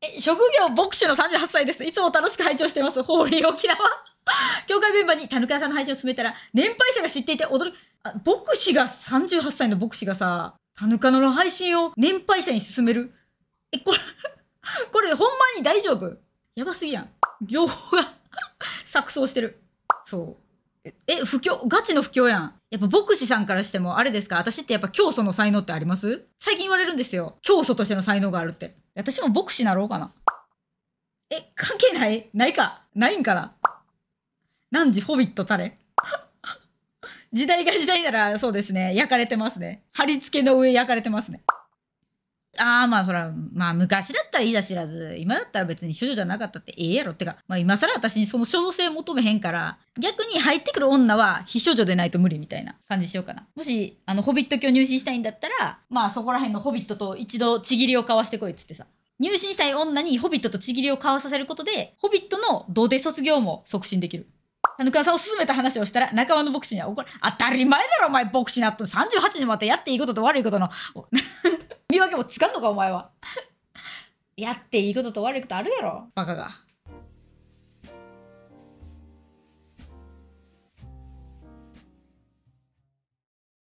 え、職業牧師の38歳です。いつも楽しく拝聴してます。ホーリー沖縄。教会メンバーに田中屋さんの配信を進めたら、年配者が知っていて驚く。あ、牧師が38歳の牧師がさ、田中の配信を年配者に進める。え、これ、これほんまに大丈夫？やばすぎやん。情報が 錯綜してる。そう。え、不況、ガチの不況やん。やっぱ牧師さんからしてもあれですか？私ってやっぱ教祖の才能ってあります？最近言われるんですよ。教祖としての才能があるって。私も牧師なろうかな。え、関係ない？ないか？ないんかな？何時ホビットタレ 時代が時代ならそうですね。焼かれてますね。貼り付けの上焼かれてますね。ああ、まあほら、まあ昔だったらいいだ知らず、今だったら別に処女じゃなかったってええやろ。ってか、まあ今更私にその処女性求めへんから、逆に入ってくる女は非処女でないと無理みたいな感じしようかな。もし、あの、ホビット教入信したいんだったら、まあそこら辺のホビットと一度ちぎりを交わしてこいっつってさ。入信したい女にホビットとちぎりを交わさせることで、ホビットの土手卒業も促進できる。あの、母さんを進めた話をしたら、仲間の牧師には怒る。当たり前だろ、お前、牧師になった38にまたやっていいことと悪いことの、見分けもつかんのか、お前は。やっていいことと悪いことあるやろ、バカが。